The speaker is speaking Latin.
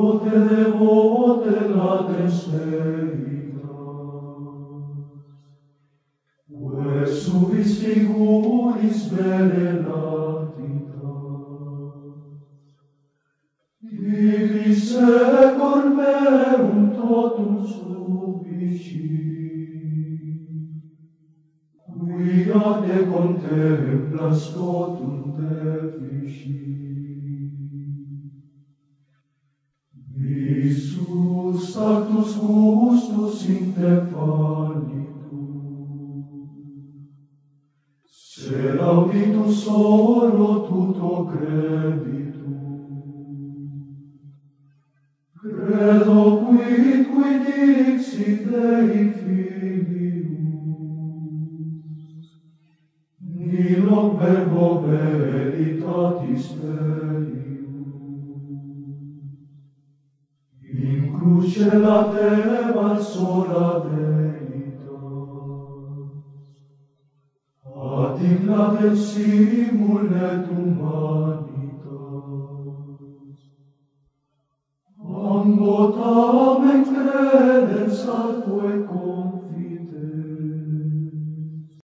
Pater devote latem speritas, Ue subis figuris belle latitas, Ibi secor meum totum subici, Quia te contemplas totum deficit, Iisus sanctus Christus in te fanitum. Se lauditus oro tuto creditu. Credo quid, quid dixit Dei Filius. Nilo verbo veritatis, Cruce la teva sola veritas, adigna del et humanitas, ambotare,